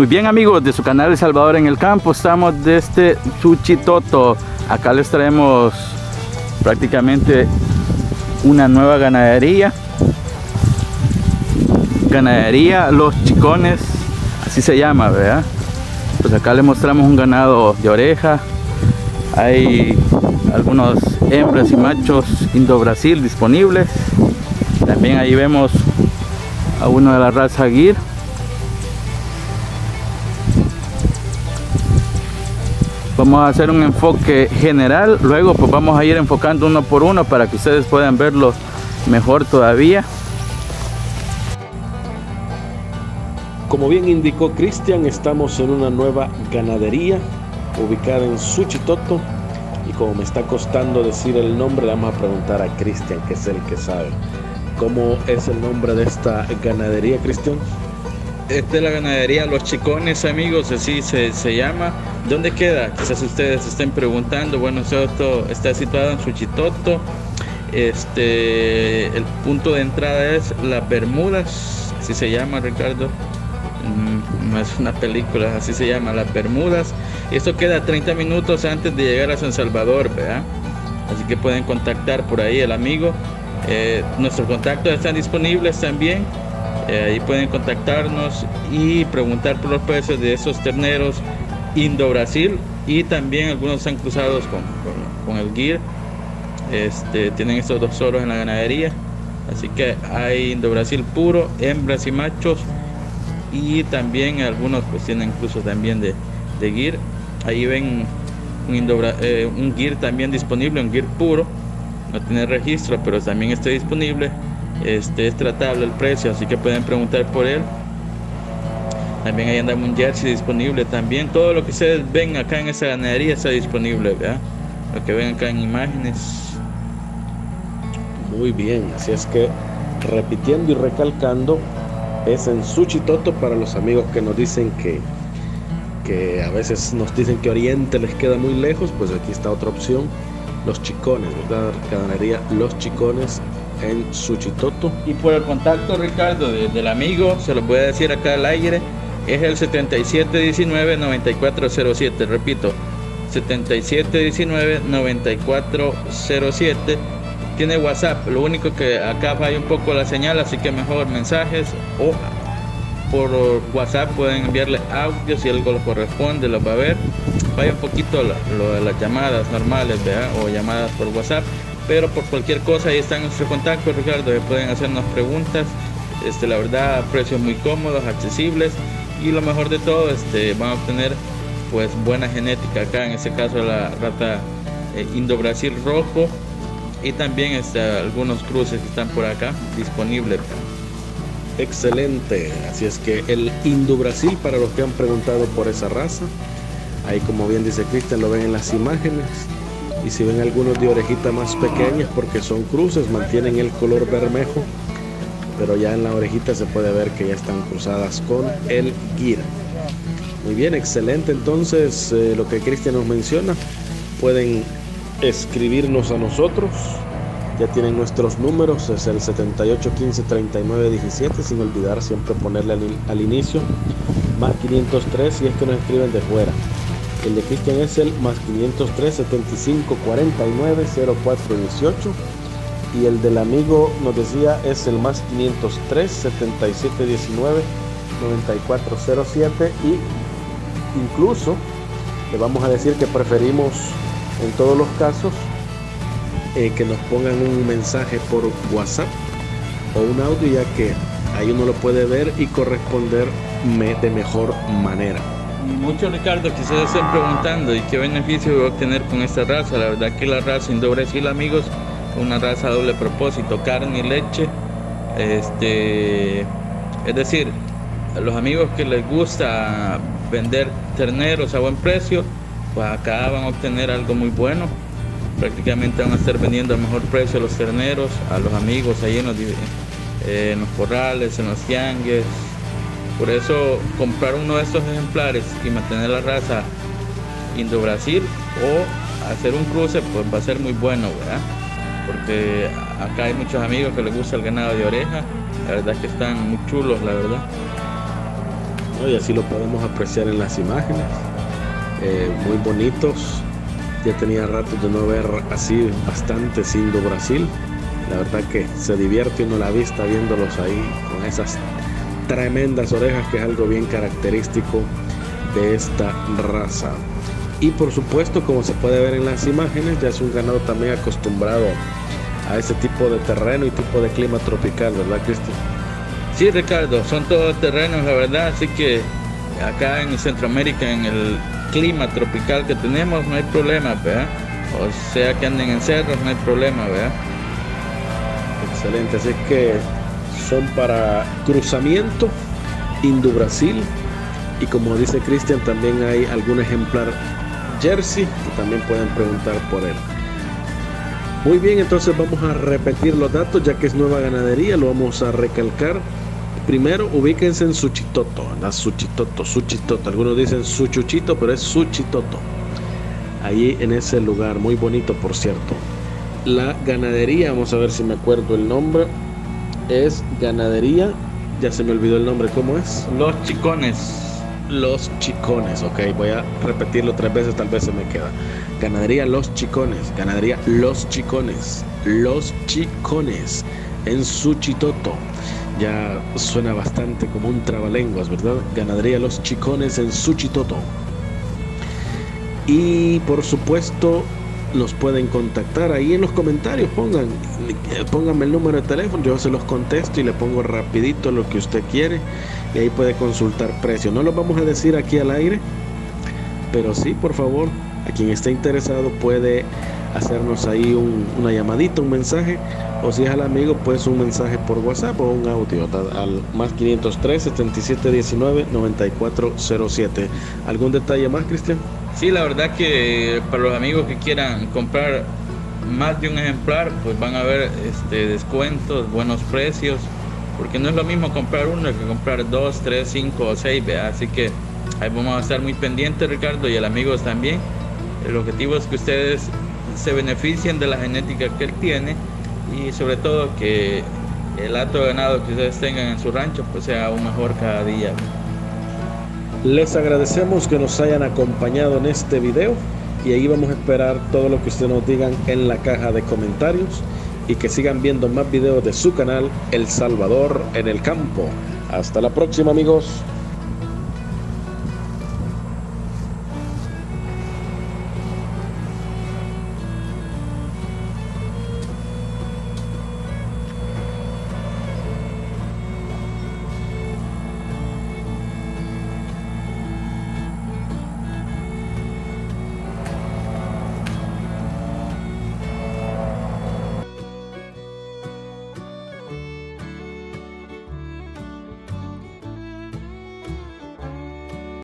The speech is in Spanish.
Muy bien amigos de su canal El Salvador en el Campo, estamos desde Suchitoto. Acá les traemos prácticamente una nueva ganadería. Ganadería Los Chicones, así se llama, ¿verdad? Pues acá les mostramos un ganado de oreja. Hay algunos hembras y machos Indo-Brasil disponibles. También ahí vemos a uno de la raza Gir vamos a hacer un enfoque general luego pues vamos a ir enfocando uno por uno para que ustedes puedan verlo mejor todavía. Como bien indicó Cristian estamos en una nueva ganadería ubicada en Suchitoto y como me está costando decir el nombre le vamos a preguntar a Cristian que es el que sabe cómo es el nombre de esta ganadería Cristian esta es la ganadería Los Chicones, amigos, así se, llama. ¿Dónde queda? Quizás ustedes estén preguntando. Bueno, esto está situado en Suchitoto. Este, el punto de entrada es Las Bermudas, así se llama, Ricardo. Mm, no es una película, así se llama, Las Bermudas. Esto queda 30 minutos antes de llegar a San Salvador, ¿verdad? Así que pueden contactar por ahí el amigo. Eh, nuestros contactos están disponibles también eh, ahí pueden contactarnos y preguntar por los precios de esos terneros Indo-Brasil y también algunos están cruzados con, con, el GIR. Este, tienen estos dos solos en la ganadería. Así que hay Indo-Brasil puro, hembras y machos. Y también algunos pues tienen incluso también de, de GIR. Ahí ven un, eh, un GIR también disponible, un GIR puro. No tiene registro, pero también está disponible este es tratable el precio, así que pueden preguntar por él. También hay anda un jersey disponible también. Todo lo que ustedes ven acá en esa ganadería está disponible, ¿verdad? Lo que ven acá en imágenes. Muy bien, así es que repitiendo y recalcando, es en Suchitoto para los amigos que nos dicen que, que a veces nos dicen que Oriente les queda muy lejos, pues aquí está otra opción. Los Chicones, ¿verdad? Ganadería Los Chicones en Suchitoto. Y por el contacto, Ricardo, del amigo, se lo voy a decir acá al aire, es el 7719-9407, repito, 7719-9407. Tiene WhatsApp, lo único que acá falla un poco la señal, así que mejor mensajes o por WhatsApp pueden enviarle audio si algo lo corresponde, lo va a ver. Vaya un poquito lo, de las llamadas normales o llamadas por WhatsApp pero por cualquier cosa ahí están nuestros contactos Ricardo pueden hacernos preguntas. Este la verdad precios muy cómodos accesibles y lo mejor de todo este van a obtener pues buena genética. Acá en este caso la rata eh, Indo Brasil rojo y también este, algunos cruces que están por acá disponibles. Excelente. Así es que el Indo Brasil para los que han preguntado por esa raza ahí como bien dice Cristian lo ven en las imágenes y si ven algunos de orejita más pequeñas porque son cruces mantienen el color bermejo pero ya en la orejita se puede ver que ya están cruzadas con el guira muy bien excelente. Entonces eh, lo que Cristian nos menciona pueden escribirnos a nosotros. Ya tienen nuestros números es el 78 15 39 17 sin olvidar siempre ponerle al, al inicio más 503 si es que nos escriben de fuera el de Cristian es el más 503 75 49 04 18. Y el del amigo nos decía es el más 503 77 19 94 07. Y incluso le vamos a decir que preferimos en todos los casos eh, que nos pongan un mensaje por WhatsApp o un audio ya que ahí uno lo puede ver y corresponder de mejor manera. Muchos Ricardo quizás estén preguntando y qué beneficio voy a obtener con esta raza. La verdad que la raza Indo-Brasil amigos, una raza a doble propósito, carne y leche. Este, es decir, a los amigos que les gusta vender terneros a buen precio, pues acá van a obtener algo muy bueno. Prácticamente van a estar vendiendo a mejor precio los terneros a los amigos ahí en los, eh, en los corrales, en los tiangues, por eso comprar uno de estos ejemplares y mantener la raza Indo-Brasil o hacer un cruce pues va a ser muy bueno, ¿verdad? Porque acá hay muchos amigos que les gusta el ganado de oreja, la verdad es que están muy chulos, la verdad. y así lo podemos apreciar en las imágenes. Eh, muy bonitos. Ya tenía rato de no ver así bastante Sindo Brasil. La verdad que se divierte uno la vista viéndolos ahí con esas tremendas orejas que es algo bien característico de esta raza. Y por supuesto, como se puede ver en las imágenes, ya es un ganado también acostumbrado a ese tipo de terreno y tipo de clima tropical, ¿verdad, Cristian? Sí, Ricardo, son todos terrenos, la verdad, así que acá en Centroamérica, en el clima tropical que tenemos, no hay problema, ¿verdad? O sea que anden en cerros, no hay problema, ¿verdad? Excelente, así que son para cruzamiento Indo-Brasil y como dice Cristian también hay algún ejemplar Jersey que también pueden preguntar por él. Muy bien, entonces vamos a repetir los datos ya que es nueva ganadería, lo vamos a recalcar. Primero, ubíquense en Suchitoto, la Suchitoto, Suchitoto. Algunos dicen Suchuchito, pero es Suchitoto. Ahí en ese lugar, muy bonito por cierto. La ganadería, vamos a ver si me acuerdo el nombre, es ganadería, ya se me olvidó el nombre, ¿cómo es? Los Chicones. Los Chicones, ok, voy a repetirlo tres veces, tal vez se me queda. Ganadería Los Chicones, ganadería Los Chicones, Los Chicones, en Suchitoto. Ya suena bastante como un trabalenguas, ¿verdad? Ganadería Los Chicones en Suchitoto. Y por supuesto, nos pueden contactar ahí en los comentarios, pongan, pónganme el número de teléfono, yo se los contesto y le pongo rapidito lo que usted quiere y ahí puede consultar precio. No lo vamos a decir aquí al aire, pero sí, por favor, a quien esté interesado puede hacernos ahí una llamadita, un mensaje, o si es al amigo, pues un mensaje por WhatsApp o un audio al más 503 7719 9407. ¿Algún detalle más, Cristian? Sí, la verdad que para los amigos que quieran comprar más de un ejemplar, pues van a ver este, descuentos, buenos precios, porque no es lo mismo comprar uno que comprar dos, tres, cinco o seis, así que ahí vamos a estar muy pendientes, Ricardo, y el amigos también. El objetivo es que ustedes se beneficien de la genética que él tiene y sobre todo que el hato de ganado que ustedes tengan en su rancho pues sea aún mejor cada día. Les agradecemos que nos hayan acompañado en este video y ahí vamos a esperar todo lo que ustedes nos digan en la caja de comentarios y que sigan viendo más videos de su canal El Salvador en el campo. Hasta la próxima amigos.